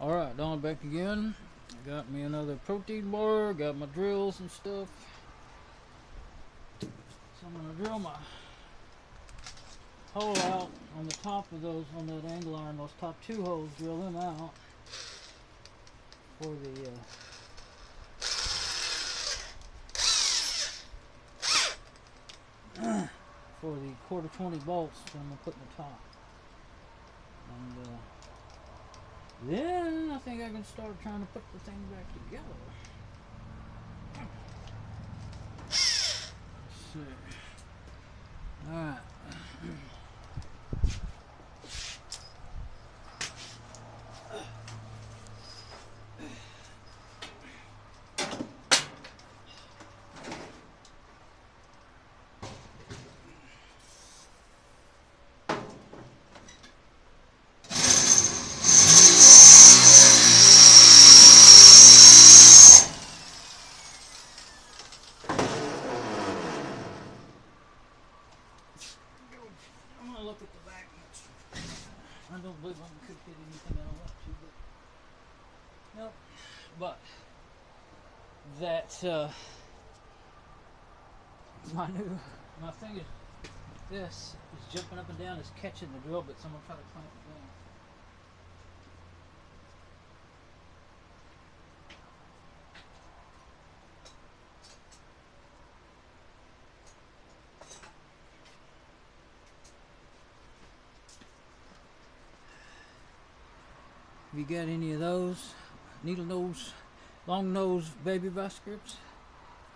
Alright, Don back again. Got me another protein bar, got my drills and stuff. So I'm gonna drill my hole out on the top of those, on that angle iron, those top two holes, drill them out for the uh, for the quarter 20 bolts that I'm gonna put in the top. And uh, then I think I can start trying to put the thing back together. Let's see. Alright. I'm gonna look at the back. I don't believe I could get anything I want to, but nope. But that uh, my new my thing is this is jumping catching the drill bit. someone try to clamp it down. If you got any of those needle nose, long nose baby vice grips,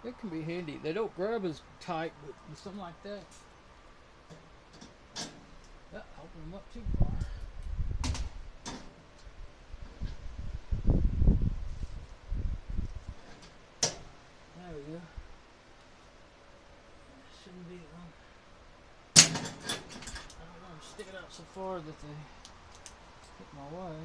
it can be handy. They don't grab as tight, but something like that. Them up too far. There we go. Shouldn't be long. I don't want them sticking out so far that they hit my way.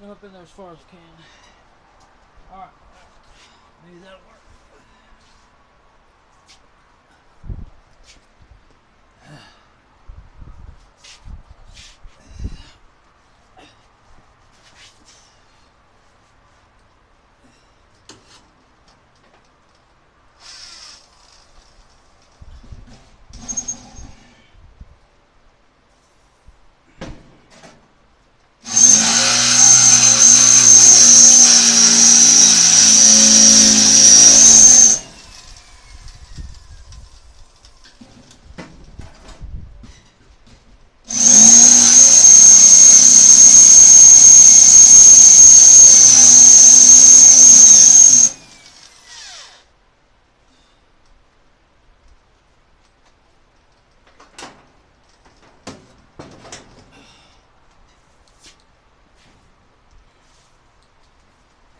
Get up in there as far as I can. Alright. Maybe that'll work.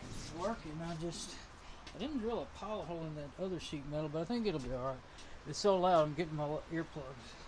It's working. I just I didn't drill a pilot hole in that other sheet metal, but I think it'll be alright. It's so loud. I'm getting my earplugs.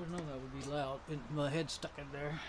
Have known that would be loud. My head stuck in there.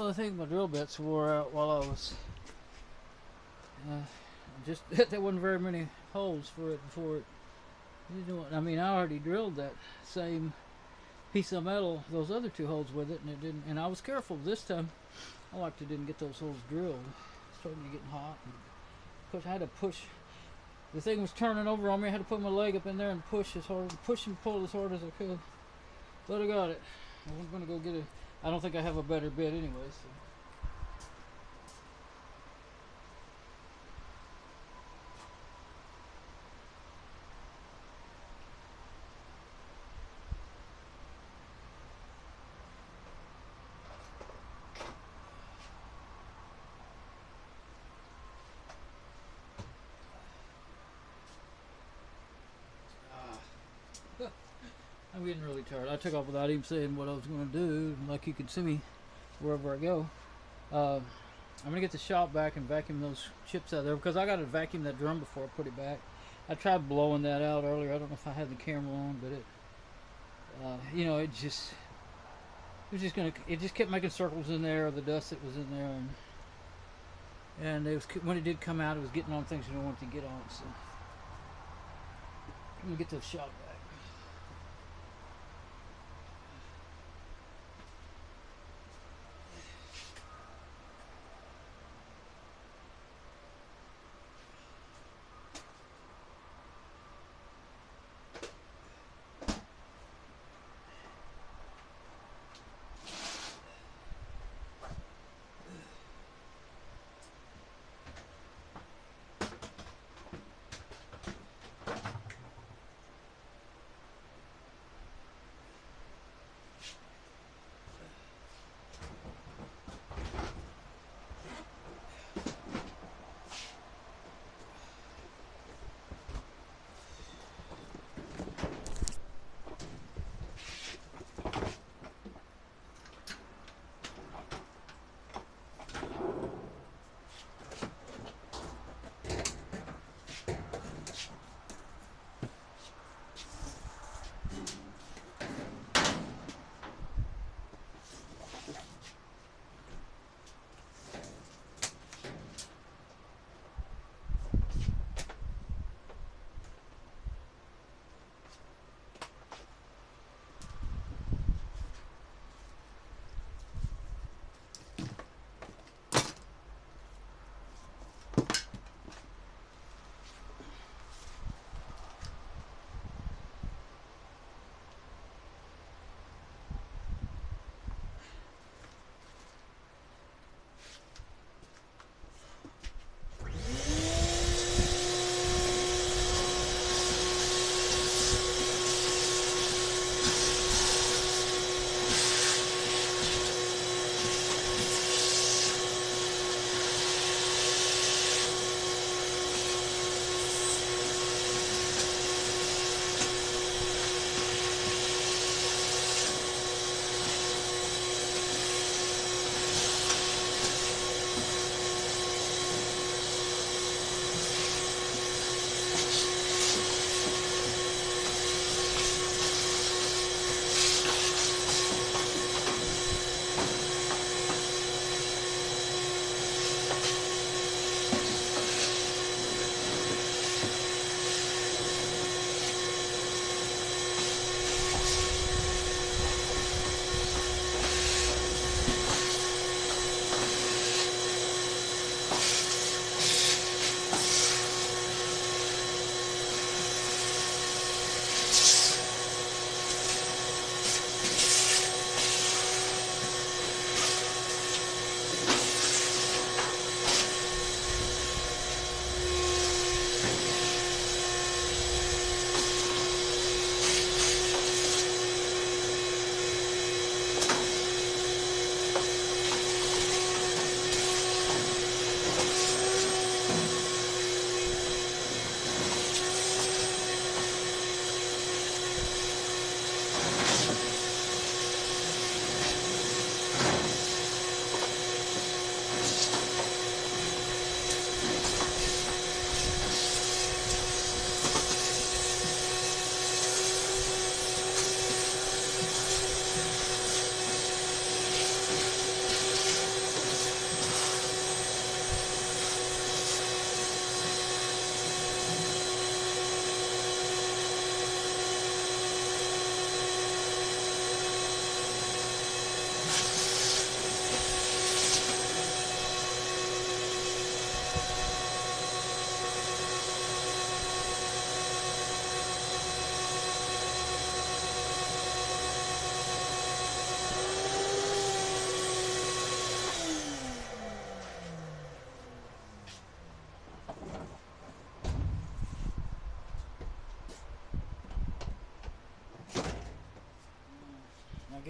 Well, I think my drill bits wore out while I was. Uh, just there wasn't very many holes for it before it. You know, I mean, I already drilled that same piece of metal, those other two holes with it, and it didn't. And I was careful this time. I like to didn't get those holes drilled. Starting to get hot. And push. I had to push. The thing was turning over on me. I had to put my leg up in there and push as hard, push and pull as hard as I could. But I got it. I'm gonna go get a. I don't think I have a better bit anyway. So. I'm getting really I took off without even saying what I was going to do. Like you can see me wherever I go. Uh, I'm going to get the shop back and vacuum those chips out there because I got to vacuum that drum before I put it back. I tried blowing that out earlier. I don't know if I had the camera on, but it, uh, you know, it just, it was just gonna, it just kept making circles in there, of the dust that was in there, and and it was when it did come out, it was getting on things you don't want to get on. So I'm gonna get the shop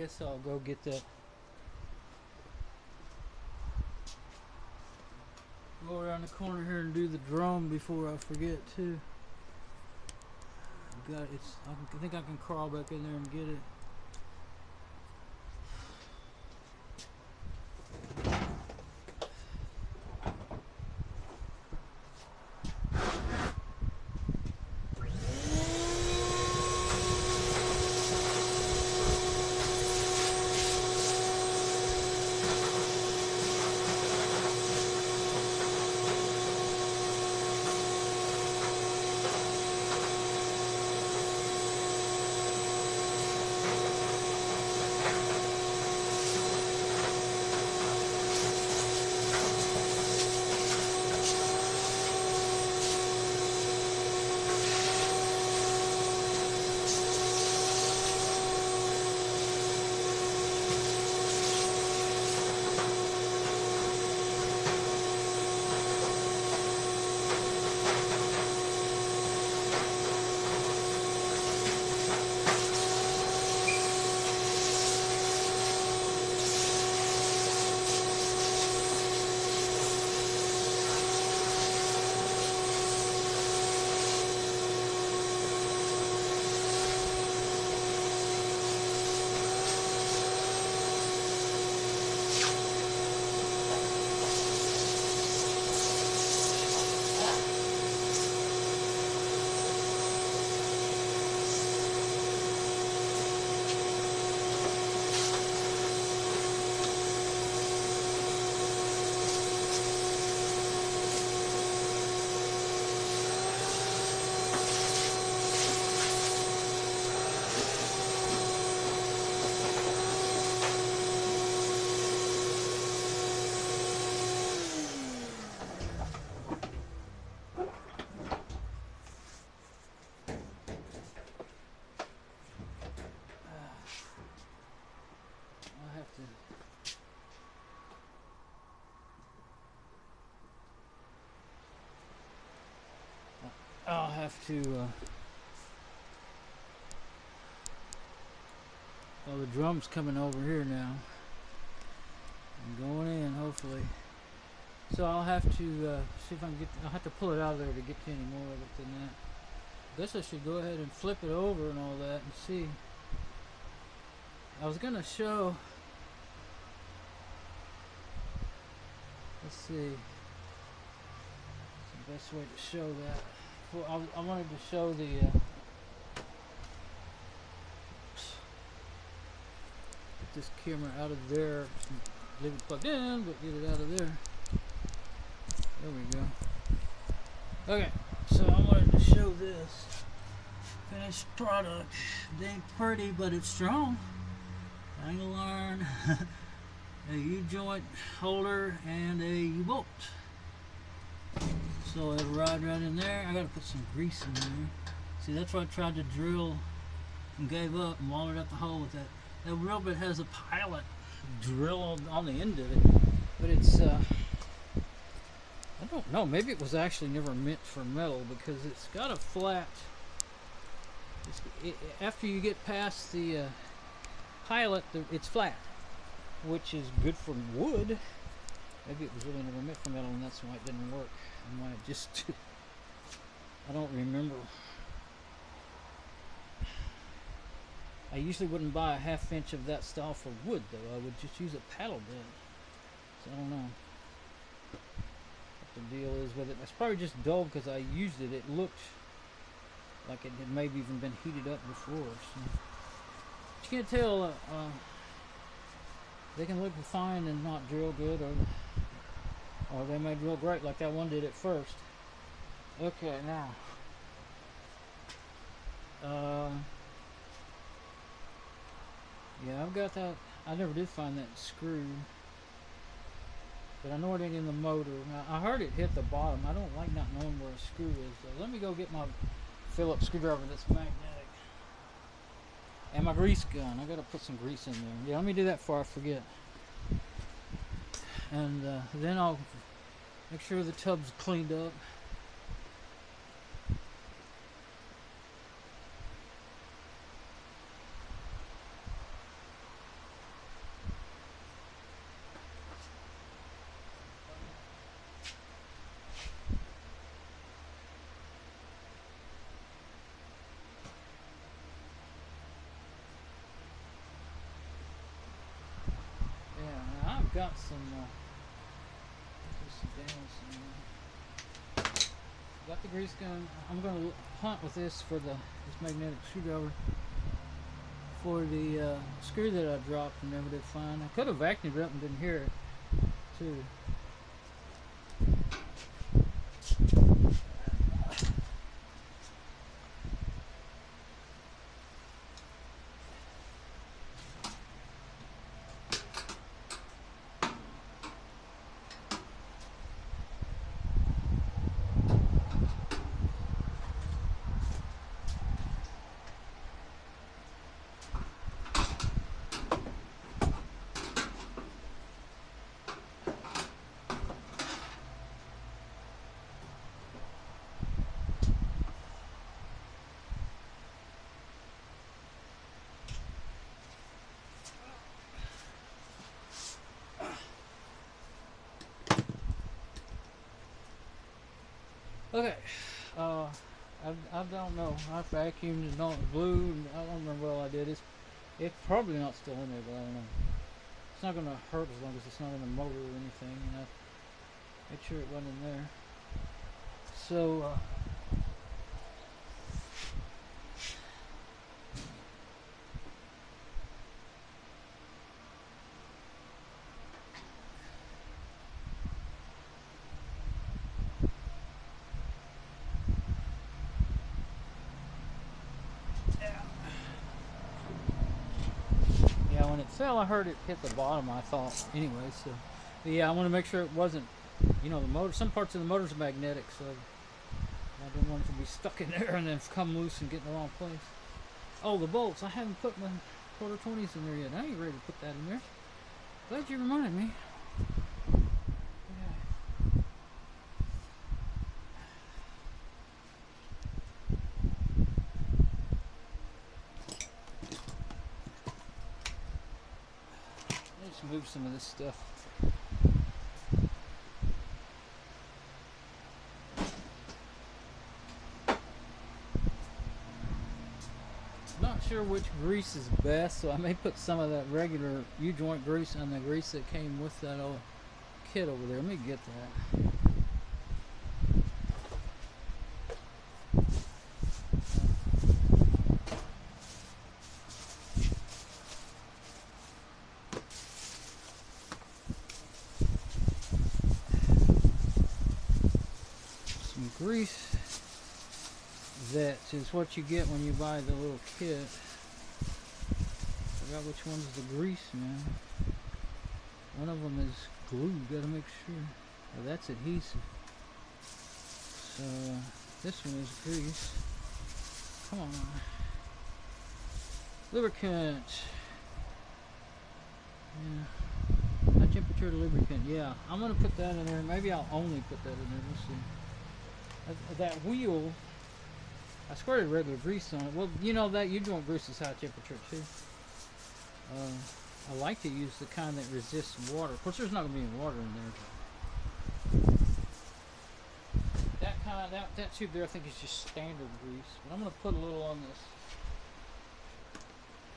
guess I'll go get that. Go around the corner here and do the drum before I forget too. Got it's. I think I can crawl back in there and get it. Drum's coming over here now. I'm going in, hopefully. So I'll have to uh, see if I can get. I'll have to pull it out of there to get to any more of it than that. I Guess I should go ahead and flip it over and all that and see. I was gonna show. Let's see. The best way to show that? Well, I, I wanted to show the. Uh, this camera out of there. Leave it plugged in, but get it out of there. There we go. Okay, so I wanted to show this finished product. It ain't pretty, but it's strong. Angle iron, a U-joint holder, and a U-bolt. So it'll ride right in there. I gotta put some grease in there. See, that's why I tried to drill and gave up and walled up the hole with that. That real bit has a pilot drill on, on the end of it, but it's uh, I don't know. Maybe it was actually never meant for metal because it's got a flat. It, after you get past the uh, pilot, the, it's flat, which is good for wood. Maybe it was really never meant for metal, and that's why it didn't work. And why it just I don't remember. I usually wouldn't buy a half inch of that style for wood, though. I would just use a paddle bit. So I don't know what the deal is with it. It's probably just dull because I used it. It looked like it had maybe even been heated up before. So. But you can't tell. Uh, uh, they can look fine and not drill good, or or they may drill great like that one did at first. Okay, now. Uh, yeah, I've got that. I never did find that screw. But I know it ain't in the motor. I heard it hit the bottom. I don't like not knowing where a screw is. Let me go get my Phillips screwdriver that's magnetic. And my grease gun. I gotta put some grease in there. Yeah, let me do that before I forget. And uh, then I'll make sure the tub's cleaned up. Got some, uh, some. Got the grease gun. I'm gonna hunt with this for the this magnetic screwdriver for the uh, screw that I dropped and never did find. I could have vacuumed it up and didn't hear it too. Okay. Uh, I, I don't know. I vacuumed and all blew. I don't remember what I did. It's it's probably not still in there, but I don't know. It's not gonna hurt as long as it's not in the motor or anything. And I made sure it wasn't in there. So. Uh, Fell, I heard it hit the bottom. I thought, anyway. So, yeah, I want to make sure it wasn't. You know, the motor. Some parts of the motor's magnetic, so I didn't want it to be stuck in there and then come loose and get in the wrong place. Oh, the bolts. I haven't put my quarter twenties in there yet. I ain't ready to put that in there. Glad you reminded me. Yeah. Let's move some of this stuff. Not sure which grease is best, so I may put some of that regular U-joint grease on the grease that came with that old kit over there. Let me get that. Some grease that is what you get when you buy the little kit. I Forgot which one's the grease, man. One of them is glue. Gotta make sure. Oh, that's adhesive. So this one is grease. Come on. Lubricant. Yeah. High temperature lubricant. Yeah, I'm gonna put that in there. Maybe I'll only put that in there. Let's see. That wheel I squirted regular grease on it. Well, you know that you don't grease is high temperature too. Uh, I like to use the kind that resists water. Of course, there's not gonna be any water in there. That kind, that that tube there, I think is just standard grease. But I'm gonna put a little on this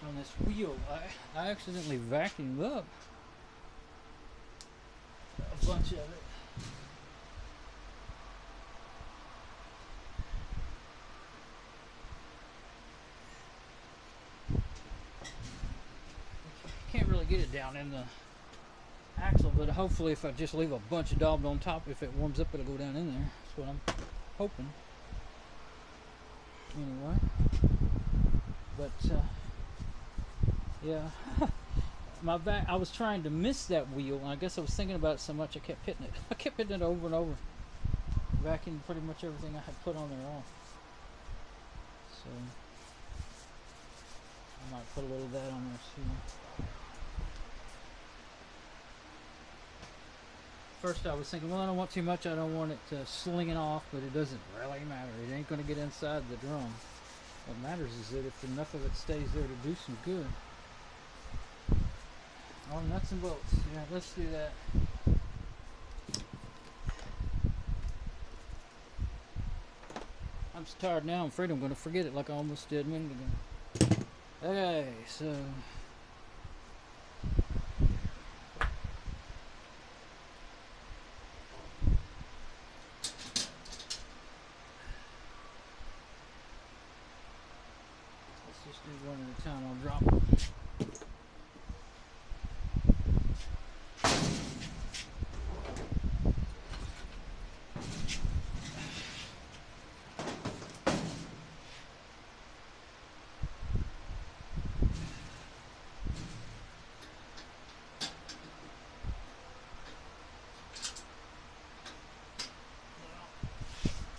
on this wheel. I I accidentally vacuumed up a bunch of it. can't really get it down in the axle, but hopefully if I just leave a bunch of daub on top, if it warms up, it'll go down in there. That's what I'm hoping. Anyway, but uh, yeah, my back. I was trying to miss that wheel, and I guess I was thinking about it so much I kept hitting it. I kept hitting it over and over, vacuuming pretty much everything I had put on there off. So I might put a little of that on there too. First, I was thinking, well, I don't want too much. I don't want it uh, slinging off, but it doesn't really matter. It ain't going to get inside the drum. What matters is that if enough of it stays there to do some good. Oh, nuts and bolts. Yeah, let's do that. I'm so tired now. I'm afraid I'm going to forget it like I almost did a minute ago. Okay, so just do one at a time. I'll drop them.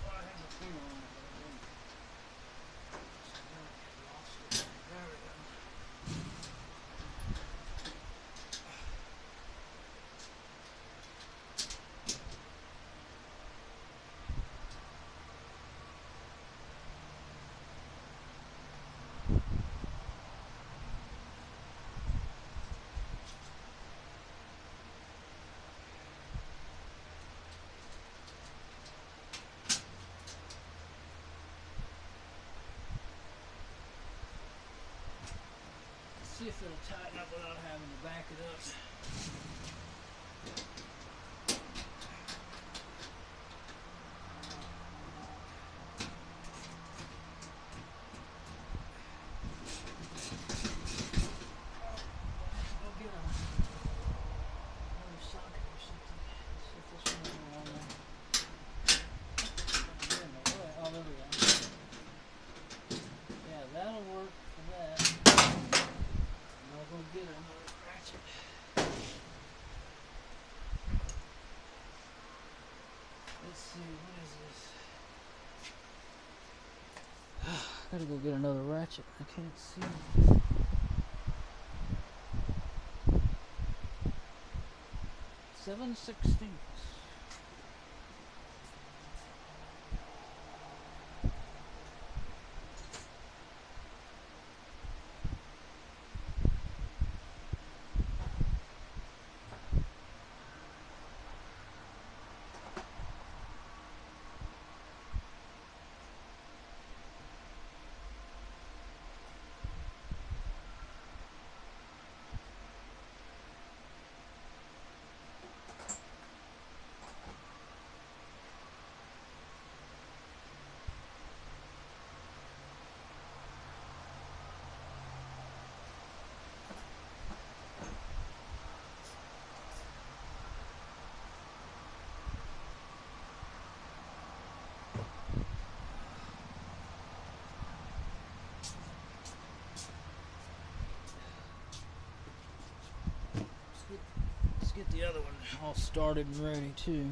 Well, I have my finger on it, but I didn't. Lost it. There we go. If it'll tighten up without having to back it up. Go get a- another socket or something. See if this one will go on there. Get in there. Oh, oh, there we go. Yeah, that'll work for that. And I'll go get another ratchet. Let's see, what is this? I gotta go get another ratchet. I can't see. Seven sixteenths. Let's get, let's get the other one all started and ready too.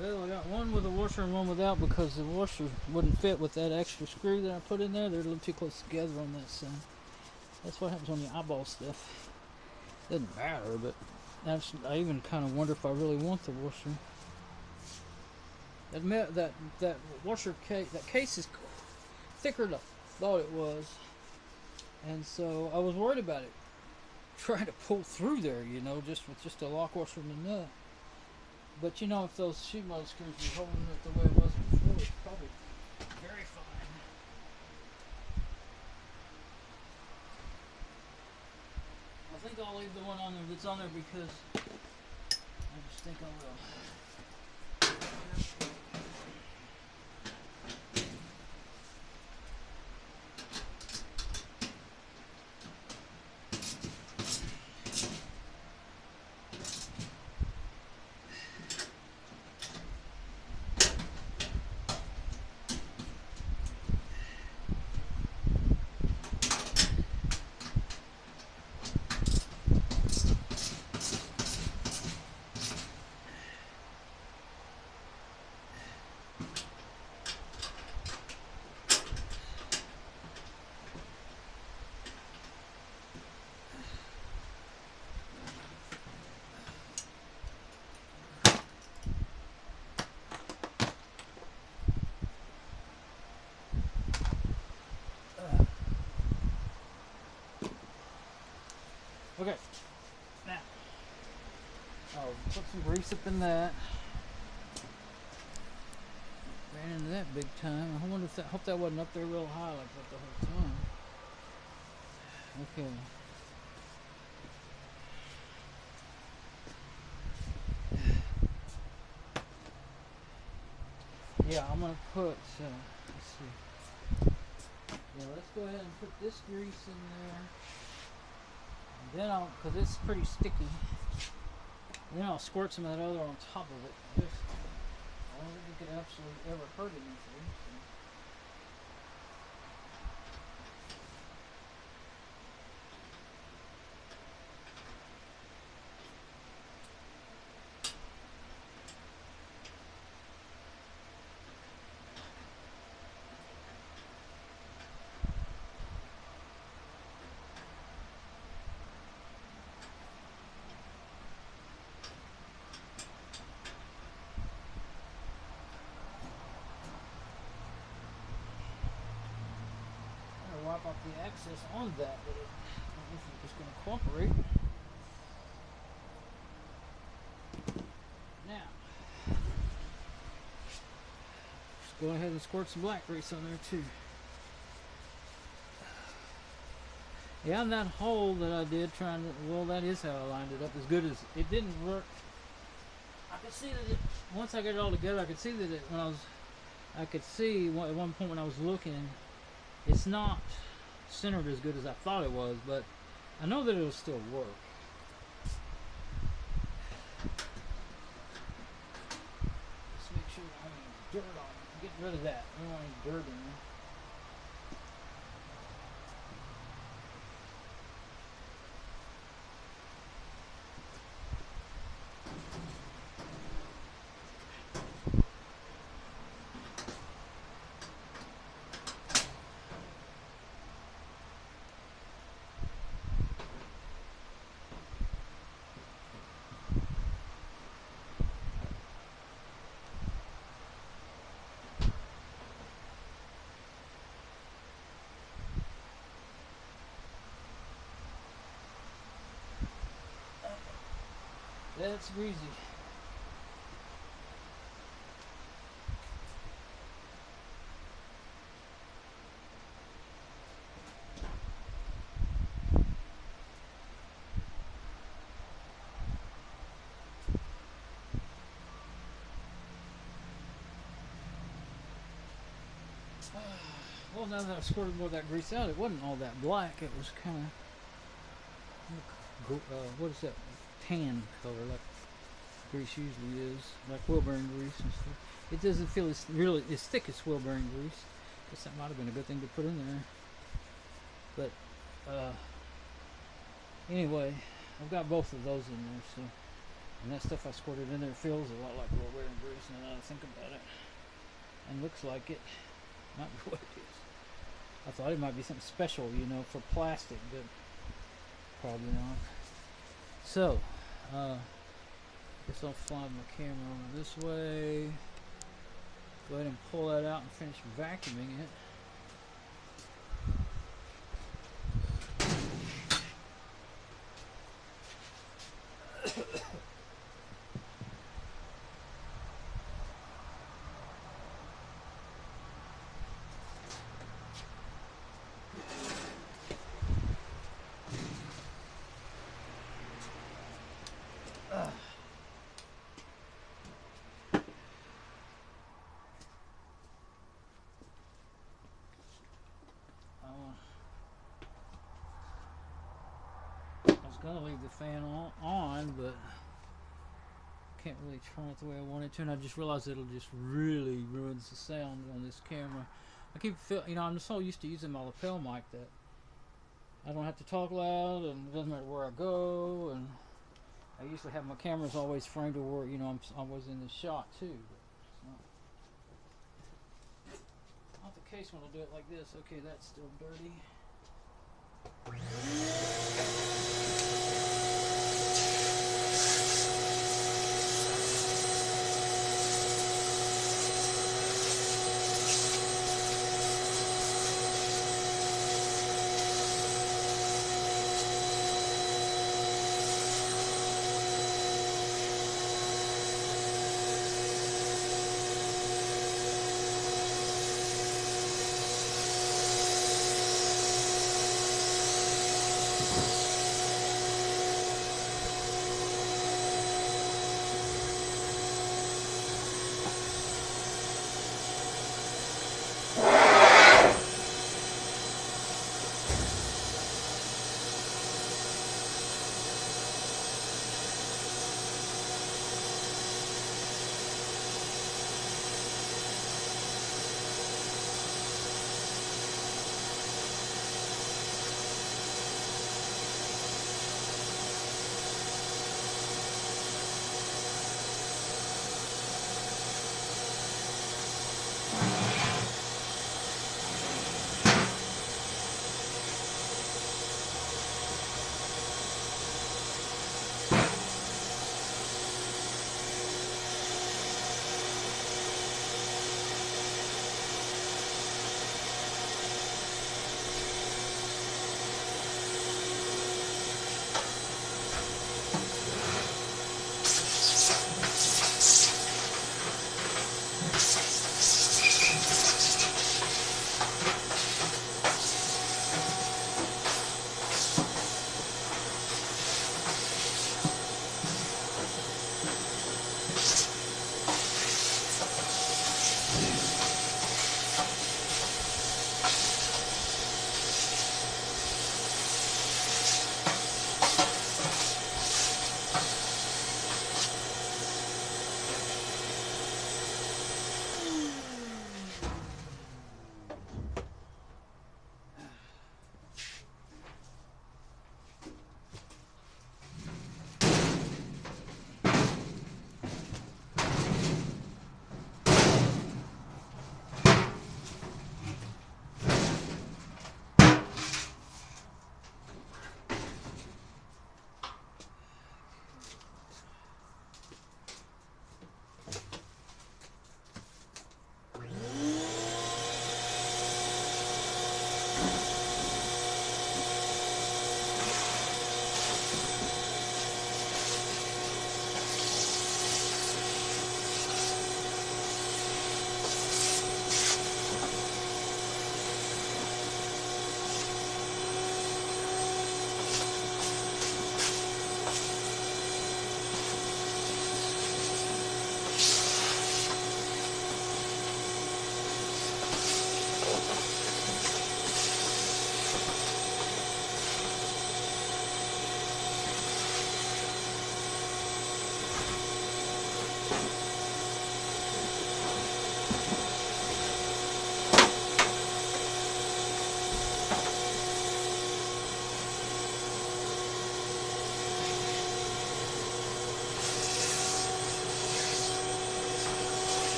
Well, I got one with a washer and one without because the washer wouldn't fit with that extra screw that I put in there. They're a little too close together on that side. That's what happens when you eyeball stuff. Doesn't matter, but I even kind of wonder if I really want the washer. That that that washer case that case is thicker than I thought it was, and so I was worried about it trying to pull through there. You know, just with just a lock washer and a nut. But you know, if those sheet metal screws were holding it the way it was before, it's probably very fine. I think I'll leave the one on there that's on there because I just think I will. Okay. Now, I'll put some grease up in that. That big time. I wonder if that, hope that wasn't up there real high like that the whole time. Okay. Yeah, I'm gonna put. Uh, let's see. Yeah, let's go ahead and put this grease in there. And then I'll, cause it's pretty sticky. And Then I'll squirt some of that other on top of it I don't think it could absolutely ever hurt anything. So. Gonna the excess on that, but it, going to cooperate. Now, just go ahead and squirt some black grease on there too. Yeah, and that hole that I did trying to, well, that is how I lined it up. As good as it didn't work. I could see that it, once I got it all together, I could see that it, when I was, I could see at one point when I was looking, it's not centered as good as I thought it was, but I know that it'll still work. Just make sure I don't have dirt on it. Get rid of that. I don't want any dirt in there. That's greasy. Well, now that I squirted more of that grease out, it wasn't all that black. It was kind of, uh, what is that? Tan color, like grease usually is, like wheel bearing grease and stuff. It doesn't feel as really as thick as wheel bearing grease. Guess that might have been a good thing to put in there. But uh, anyway, I've got both of those in there, so and that stuff I squirted in there feels a lot like wheel bearing grease. Now that I think about it, and looks like it might be what it is. I thought it might be something special, you know, for plastic, but probably not. So, uh, guess I'll fly my camera over this way. Go ahead and pull that out and finish vacuuming it. Gonna leave the fan on, but can't really turn it the way I wanted to, and I just realized it'll just really ruins the sound on this camera. I keep feel, you know, I'm so used to using my lapel mic that I don't have to talk loud, and it doesn't matter where I go, and I usually have my cameras always framed to where you know I'm always in the shot too. Not, not the case when I do it like this. Okay, that's still dirty.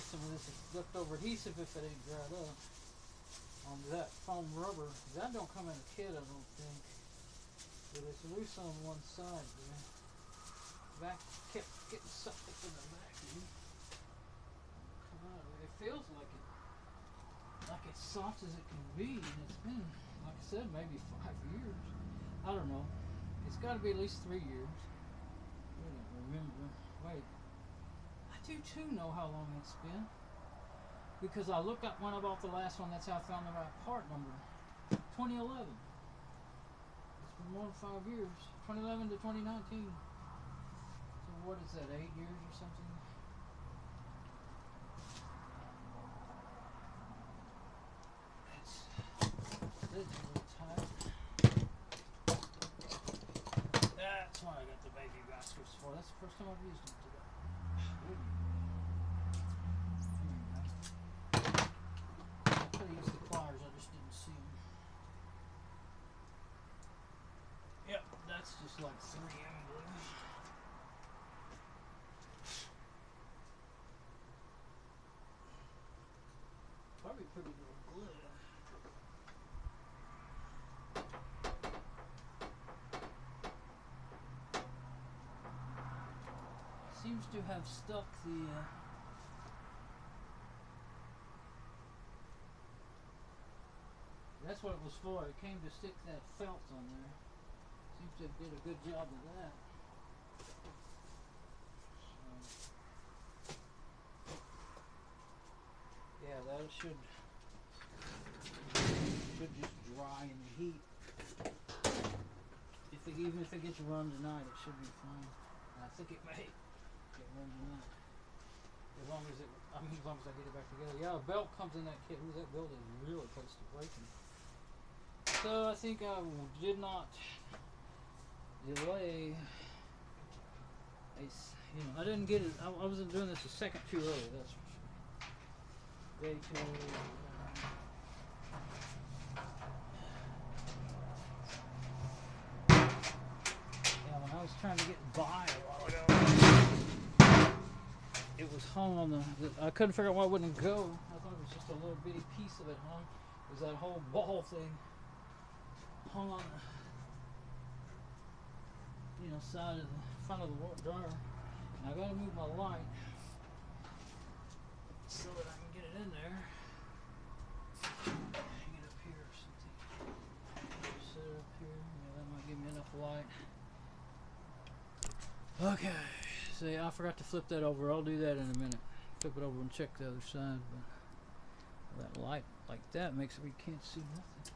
Some of this leftover adhesive if it ain't dried up on that foam rubber. That don't come in a kit, I don't think. But it's loose on one side there. Back kept getting sucked up in the vacuum. Come there. It feels like it, like it's soft as it can be, and it's been, like I said, maybe five years. I don't know. It's got to be at least three years. I don't remember. Wait. Do too know how long it's been. Because I looked up when I bought the last one, that's how I found the right part number. 2011. It's been more than five years. 2011 to 2019. So what is that, eight years or something? It's, it's a little tight. That's why I got the baby baskets for. That's the first time I've used them today. Good. There you go. I could have used the pliers, I just didn't see them. Yep, that's just like 3M glue. Probably pretty good glue. Seems to have stuck the. Uh, That's what it was for. It came to stick that felt on there. To have did a good job of that. So, yeah, that should should just dry in the heat. If it, even if it gets run tonight, it should be fine. I think it may get run tonight. As long as it, I mean, as long as I get it back together. Yeah, a belt comes in that kit. Ooh, that belt is really close to breaking. So I think I did not delay. A, s- you know, I didn't get it. I, I wasn't doing this a second too early. That's for sure. Day two. Yeah, when I was trying to get by a while ago, it was hung on the, the. I couldn't figure out why it wouldn't go. I thought it was just a little bitty piece of it hung. It was that whole ball thing hung on the you know side of the front of the wa- dryer. And I gotta move my light so that I can get it in there. Hang it up here or something. Set it up here. Yeah, that might give me enough light. Okay. See, I forgot to flip that over. I'll do that in a minute. Flip it over and check the other side. But that light like that makes it we can't see nothing.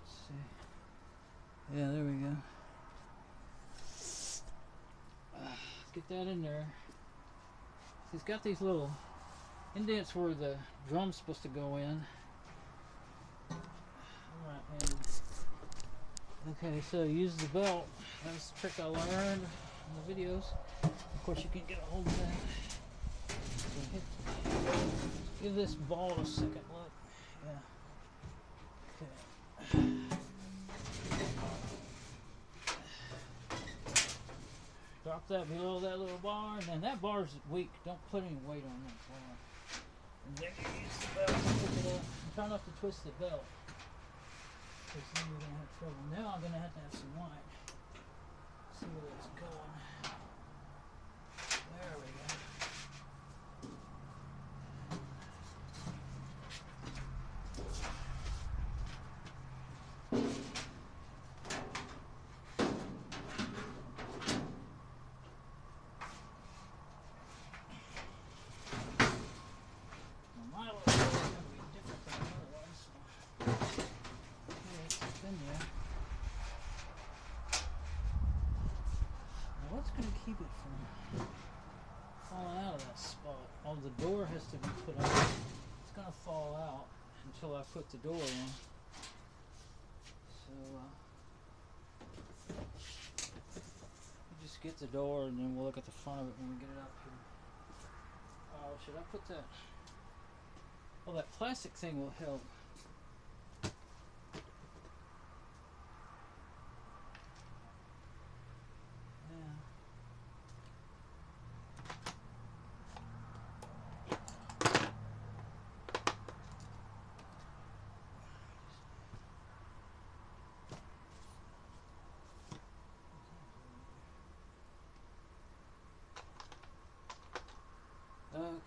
Let's see. Yeah, there we go. Uh, get that in there. He's got these little indents where the drum's supposed to go in. Okay, so use the belt. That's the trick I learned in the videos. Of course, you can get a hold of that. Give this ball a second look. Yeah. Drop that below that little bar, and then that bar's weak. Don't put any weight on that bar. And then you use the belt it up. Try not to twist the belt. Because then you're going to have trouble. Now I'm going to have to have some light. See where it's going. There we go. Well, my little bit is going to be different than the other one, so. Okay, it's in there. Now, what's going to keep it from falling out of that Oh, the door has to be put on. It's going to fall out until I put the door in. So, uh, just get the door and then we'll look at the front of it when we get it up here. Oh, should I put that? Well, that plastic thing will help.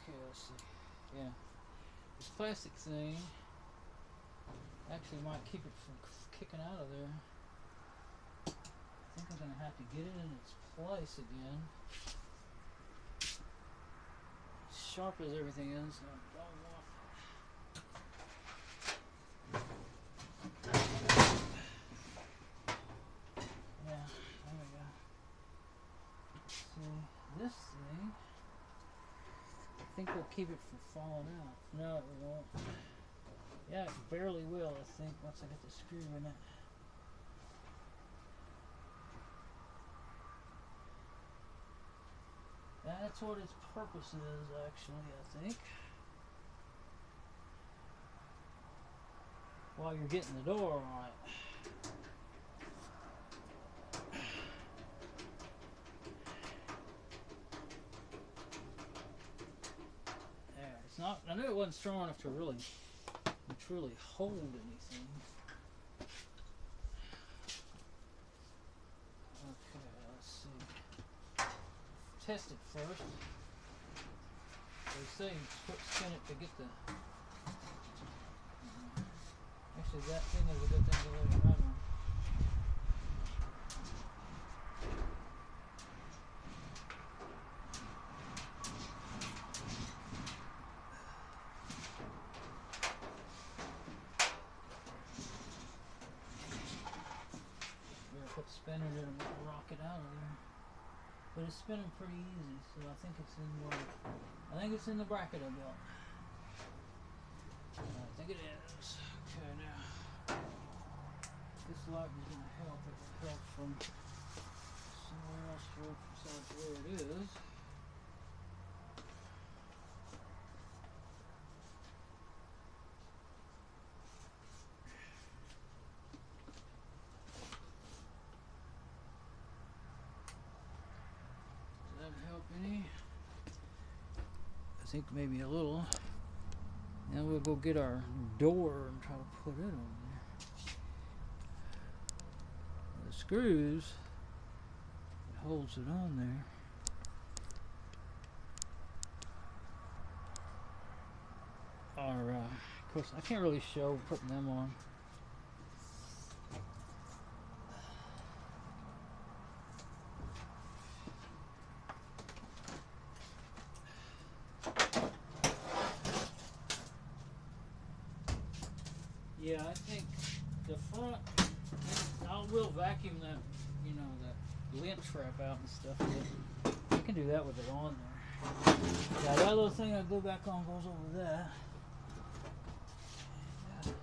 Yeah. Yeah. This plastic thing actually might keep it from kicking out of there. I think I'm gonna have to get it in its place again. Sharp as everything is, I don't want Yeah, there we go. See, this thing, I think will keep it from falling out. No, it won't. Yeah, it barely will, I think, once I get the screw in it. That's what its purpose is, actually, I think. While you're getting the door right. There, it's not. I knew it wasn't strong enough to really, truly hold anything. Okay, let's see. Test it first. They say split spin it to get the. Actually, that thing is a good thing to let it run on. Better put spinner there and rock it out of there. But it's spinning pretty easy, so I think it's in the I think it's in the bracket I built. I think it is. Okay now. This light is gonna help. It will help from somewhere else for besides where it is. Does that help any? I think maybe a little. Now we'll go get our door and try to put it on there. The screws it holds it on there. Are uh, of course I can't really show putting them on. Yeah, I think the front. I will vacuum that, you know, that lint trap out and stuff. But I can do that with it on there. Yeah, that little thing I go back on goes over there. And, uh,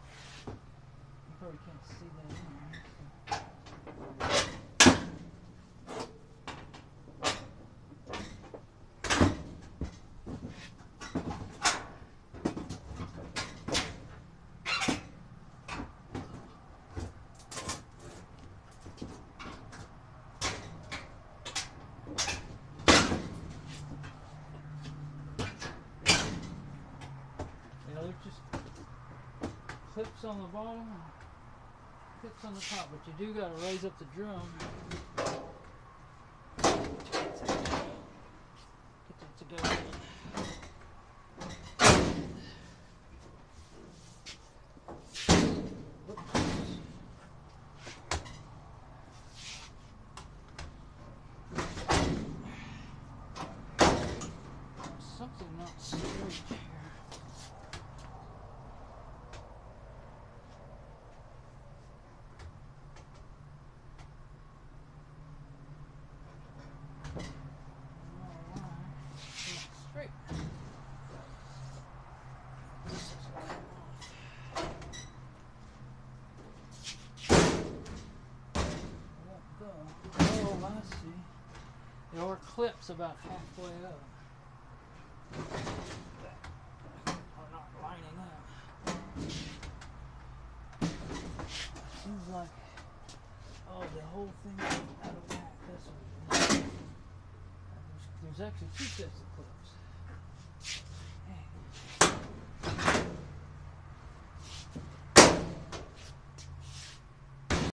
you probably can't see that in there. Yeah, they're just on the bottom, and clips on the top, but you do gotta raise up the drum. Get that to go. Something not. Straight. Won't go. Oh, I see. There clips about halfway up. That not lining up. Seems like oh the whole thing out of whack. That's what. There's, actually two sets of.